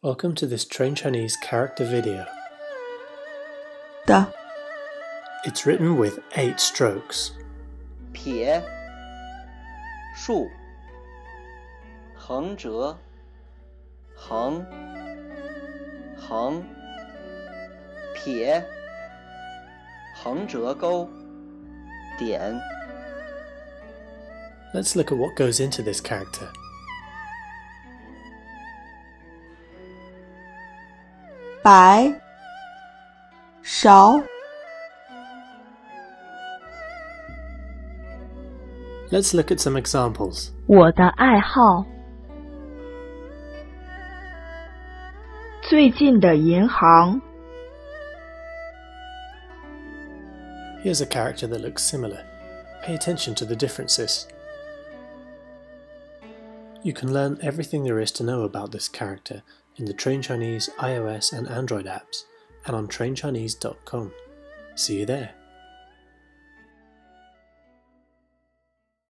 Welcome to this trainchinese character video. Da. It's written with eight strokes. Pie, Shu, Heng Zhe, Heng, Heng, Pie, Heng Zhe Gou, Dian. Let's look at what goes into this character. 白勺 Let's look at some examples. 我的爱好。最近的银行， Here's a character that looks similar. Pay attention to the differences. You can learn everything there is to know about this character in the trainchinese iOS and Android apps and on trainchinese.com. See you there.